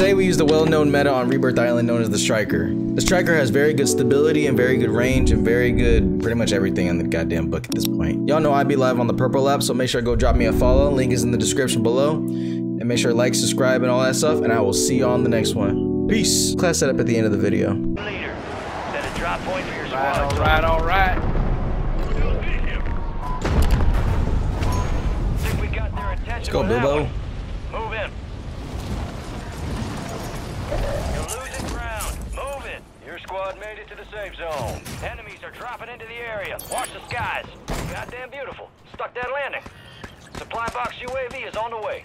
Today we use the well-known meta on Rebirth Island known as the Striker. The Striker has very good stability and very good range and very good pretty much everything in the goddamn book at this point. Y'all know I be live on the Purple app, so make sure to go drop me a follow. Link is in the description below. And make sure to like, subscribe, and all that stuff. And I will see you on the next one. Peace. Class setup at the end of the video. Leader, set a drop point for your Right, squad. alright, alright. Think we got their attention Let's go, with Bilbo. Squad made it to the safe zone. Enemies are dropping into the area. Watch the skies. Goddamn beautiful. Stuck that landing. Supply box UAV is on the way.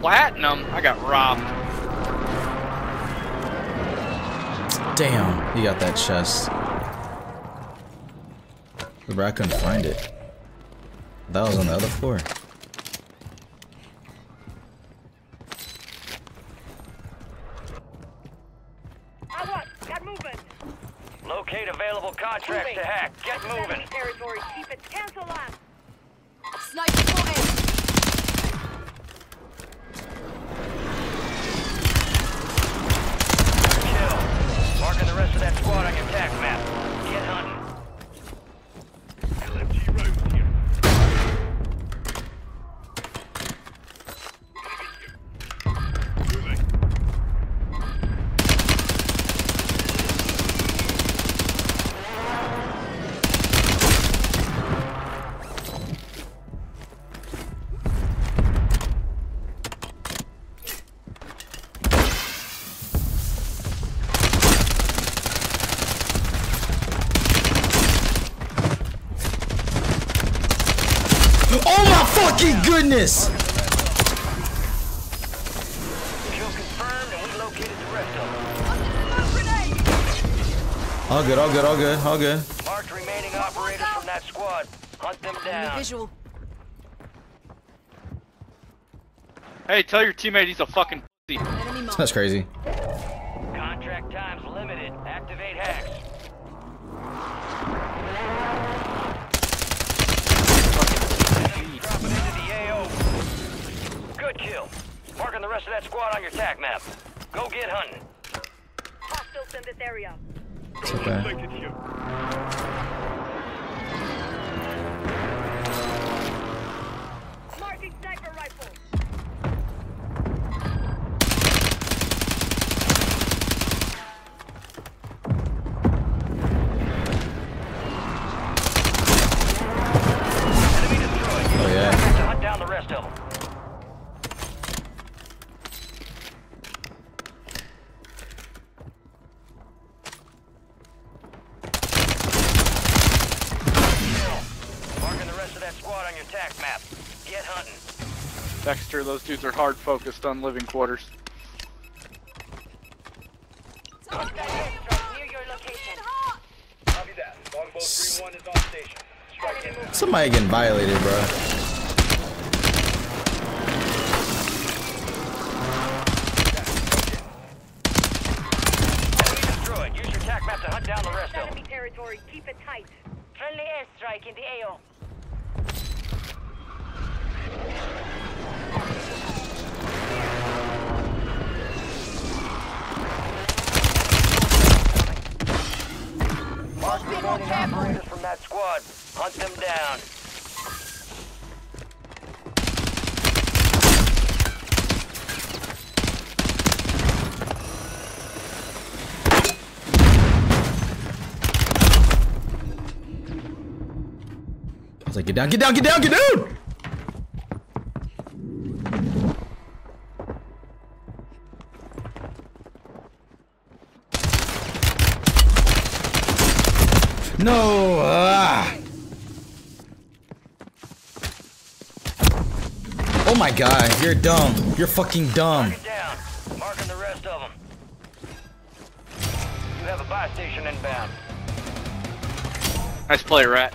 Platinum? I got robbed. Damn, you got that chest. Bro, I couldn't find it. That was on the other floor. Get moving. Locate available to hack. Get moving. Of them. All good, all good, all good, all good. Marked remaining operators from that squad. Hunt them Enemy down. visual. Hey, tell your teammate he's a fucking pussy. That's crazy. Contract times limited. Activate hacks. Enemies dropping into the AO. Good kill. Marking the rest of that squad on your tac map. Go get hunting. Hostiles in this area. It's okay. Those dudes are hard focused on living quarters. Near your location. Copy that. Longbow 3-1 is on station. Strike in. Somebody getting violated, bro. Enemy. Use your tac map to hunt down the rest of them. Enemy territory. Keep it tight. Friendly airstrike in the AO. Mark remaining operators from that squad. Hunt them down. I was like, get down, get down, get down, get down! My god, you're dumb. You're fucking dumb. Mark down. Marking the rest of them. You have a buy station inbound. Nice play, Rat.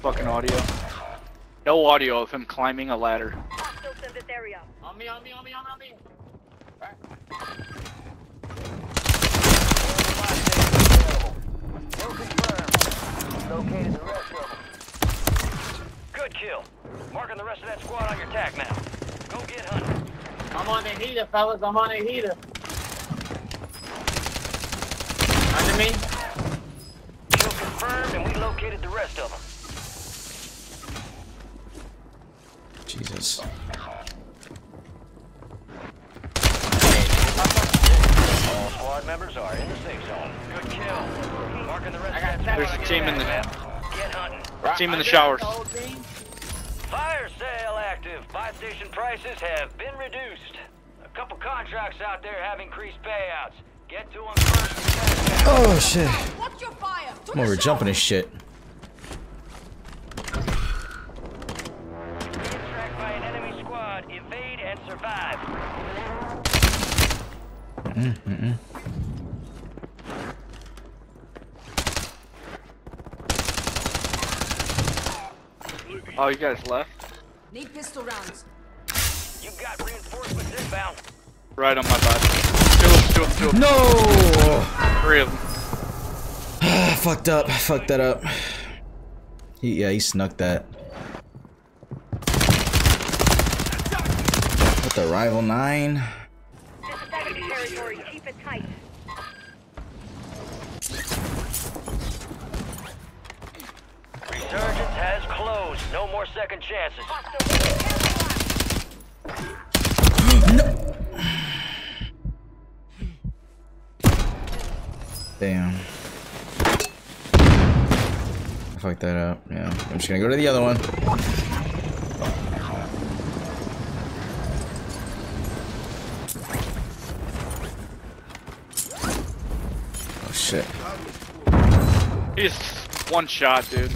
Fucking audio. No audio of him climbing a ladder. Hostiles in this area. On me, on me, on me, on me. Buy station available. Kill confirmed. Located the rest of them. Good kill. Marking the rest of that squad on your tac map. Go get hunting. I'm on a heater, fellas. I'm on a heater. Under me? Kill confirmed, and we located the rest of them. Jesus. All squad members are in the safe zone. Good kill. Marking the rest I of that There's a team in tack the- map. Get hunting. Team in the showers. got the whole team. Fire sale active. Buy station prices have been reduced. A couple contracts out there have increased payouts. Get to them first. and get them. Oh shit. Watch your fire. To I'm the over jumping his shit. Being tracked by an enemy squad. Evade and survive. Oh, you guys left? Need pistol rounds. You got reinforcements inbound. Right on my body. Two of them, two of them, two of them. No! Three of them. Ah, fucked up. I fucked that up. He, yeah, he snuck that. With the rival nine. This is enemy territory. Keep it tight. Resurgence has closed. No more second chances. Damn. I fucked that up. Yeah. I'm just gonna go to the other one. Oh shit. He's one shot, dude.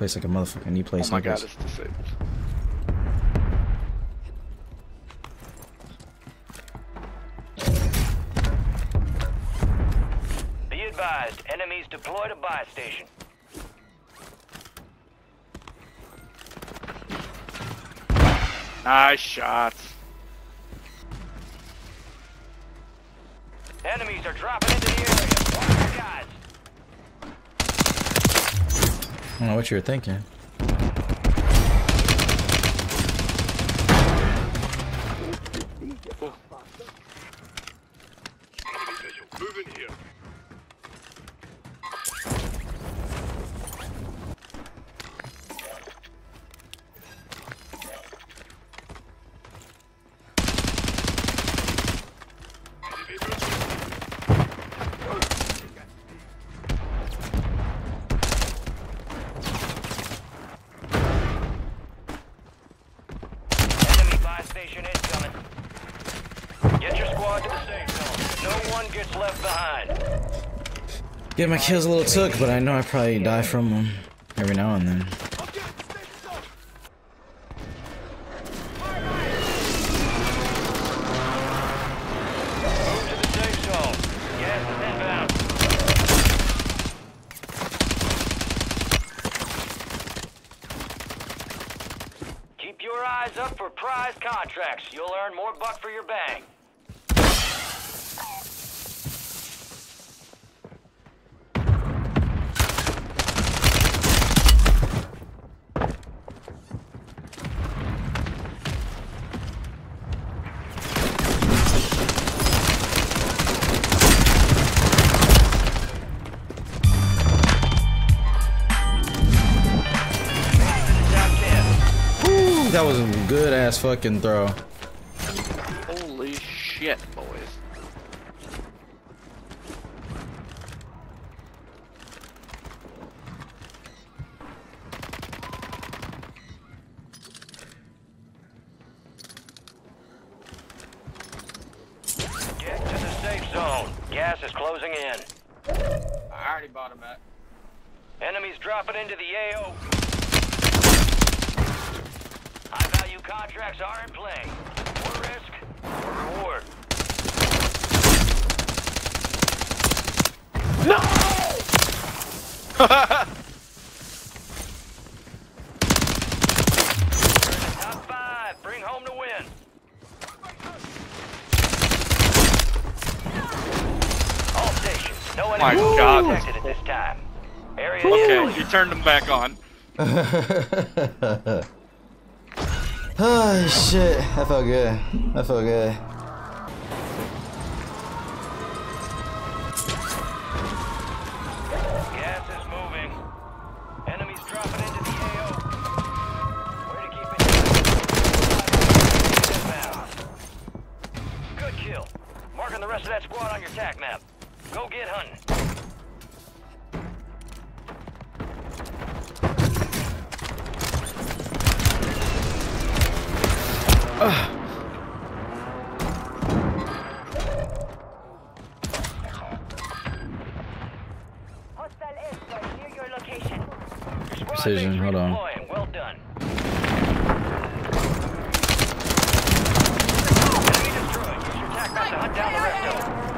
Place like a motherfucker. Need place Oh my god, sneakers. it's disabled. Be advised, enemies deployed a buy station. Nice shots. Enemies are dropping into the area. Watch your guys. I don't know what you were thinking. Enemy buy station. Get your squad to the safe zone. No one gets left behind. Get my kills a little took, but I know I probably die from them every now and then. Ass fucking throw. Holy shit, boys. Get to the safe zone. Gas is closing in. I already bought him back. Enemies dropping into the AO. High value contracts are in play. More risk, more reward. Top five, bring home the win. All stations, no oh My God. detected at this time. area. Okay, you turned them back on. oh shit, that felt good. That felt good. Precision, hold on. Well done. Enemy destroyed. Use your to hunt down the rest of them.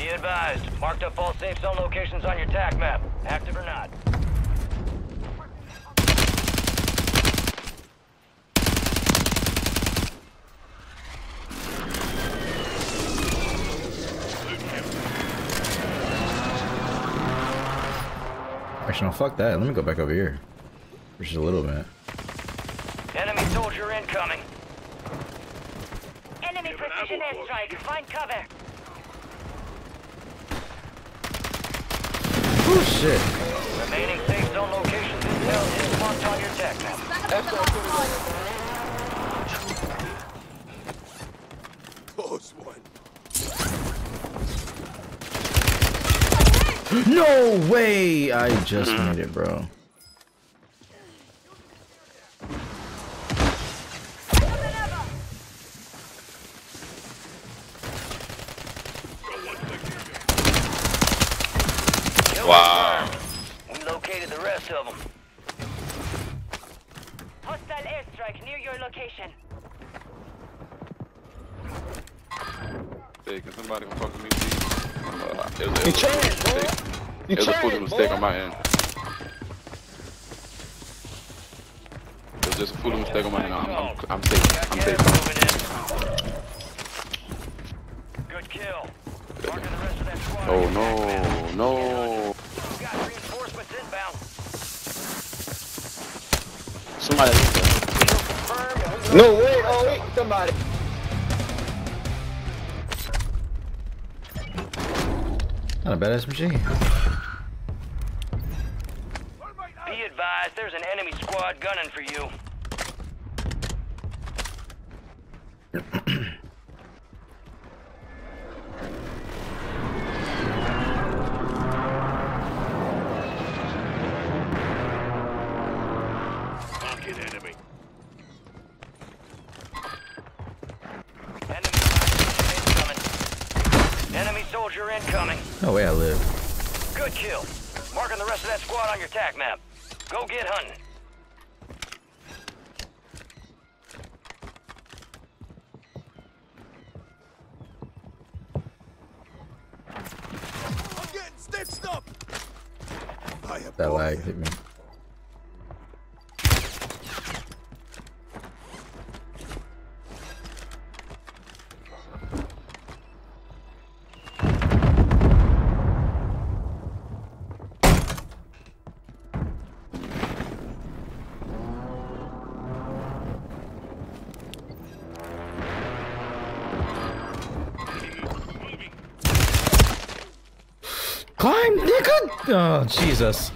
Be advised. Marked up all safe zone locations on your tac map. Active or not. Actually, no, fuck that. Let me go back over here. For just a little bit. Enemy soldier incoming. Enemy precision airstrike. Find cover. Oh shit. Remaining safe zone locations intel is marked on your tac map. Stand up to the last one. No way! I just made it, bro. Wow. We located the rest of them. Hostile airstrike near your location. Hey, can somebody come talk to me, please? I'm, uh, it was, it was, a foolish mistake. It was a foolish mistake on my end. It was just a foolish mistake on my end. I'm, I'm, I'm safe. I'm safe. Good kill. Marking the rest of that squad. Oh on your tac map. no, no. Reinforcements inbound. Somebody. Kill confirmed. No, wait, oh, wait, somebody. Not a badass machine. Be advised, there's an enemy squad gunning for you. Kill. Marking the rest of that squad on your tac map. Go get hunting. Nigga! Oh, Jesus.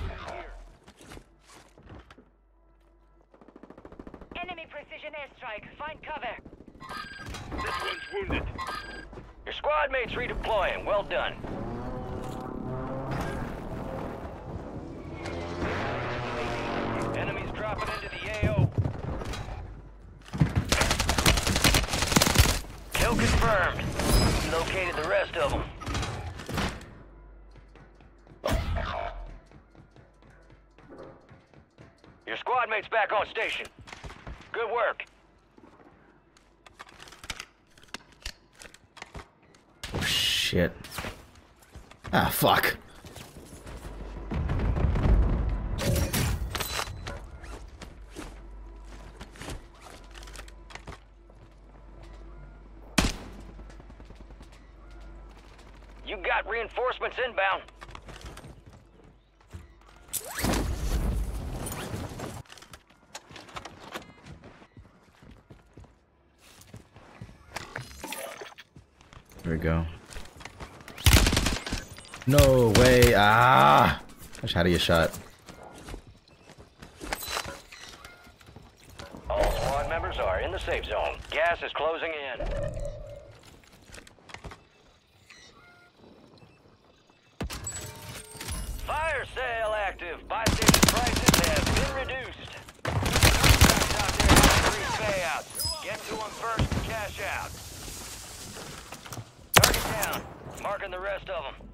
Back on station. Good work. Shit. Ah, fuck. You got reinforcements inbound. There we go. No way. Ah! I just had a shot. All squad members are in the safe zone. Gas is closing in. Fire sale active. Buy station prices have been reduced. Out there free payouts. Get to them first cash out. Marking the rest of them.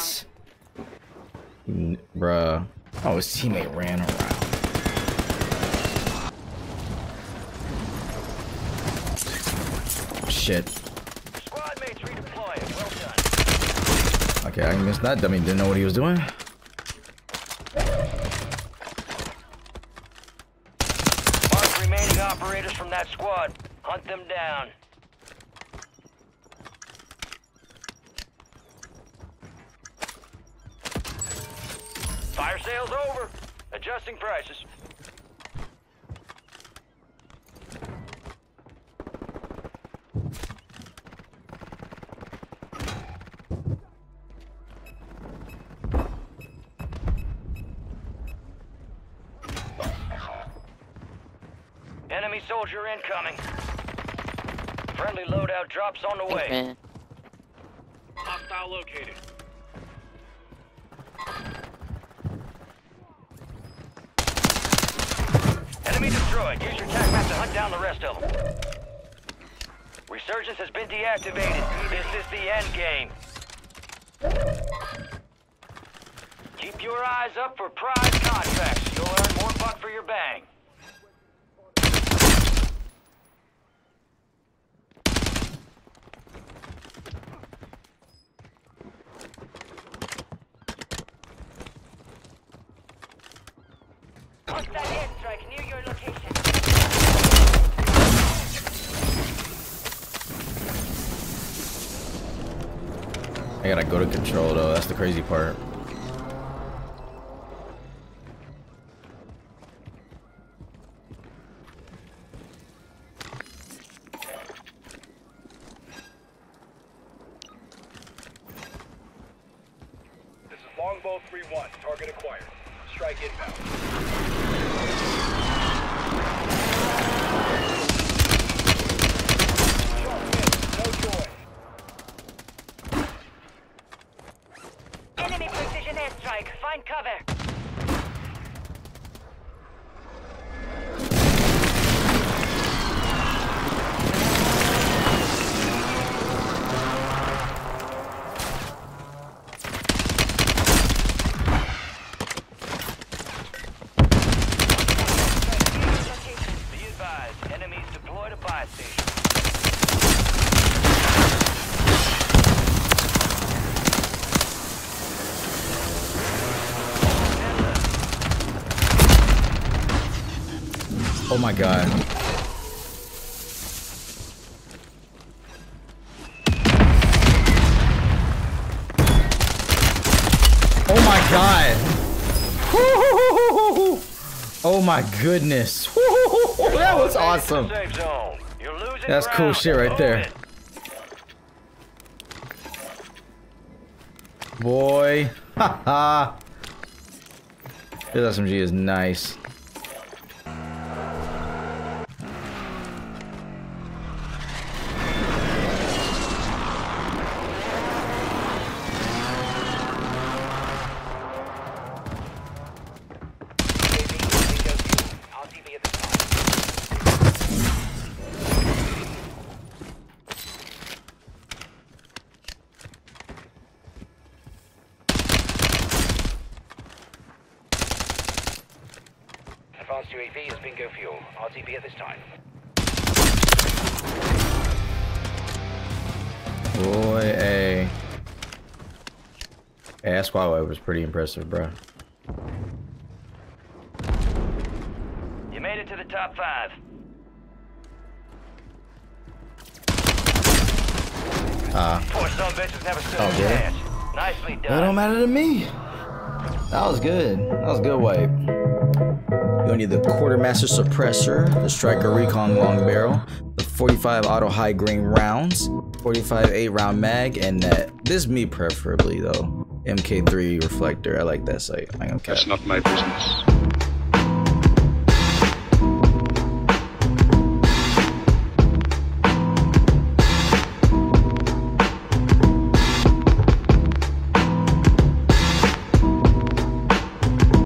What? N- Bruh. Oh, his teammate ran around. Shit. Squad mates redeploying. Well done. Okay, I missed that. Dummy didn't know what he was doing. Mark remaining operators from that squad. Hunt them down. Fire sale's over. Adjusting prices. Enemy soldier incoming. Friendly loadout drops on the way. Hostile located. Enemy destroyed. Use your tac map to hunt down the rest of them. Resurgence has been deactivated. This is the end game. Keep your eyes up for prize contracts. You'll earn more buck for your bang. Hostile airstrike near your location. I gotta go to control though. That's the crazy part. This is Longbow 3-1. Target acquired. Strike inbound. Sharp hit. No joy. Enemy precision airstrike. Find cover. Oh my god. Oh my god. Oh my goodness. That was awesome. That's cool shit right there. Boy. Haha. This SMG is nice. At this time. Boy, a. Hey, that squad was pretty impressive, bro. You made it to the top five. Ah. Poor son bitches never stood Oh, a chance. Nicely done. That don't matter to me. That was good. That was a good wipe. You'll need the quartermaster suppressor, the striker recon long barrel, the 45 auto high grain rounds, 45 8 round mag, and that. This me preferably though. MK3 reflector. I like that sight. That's not my business.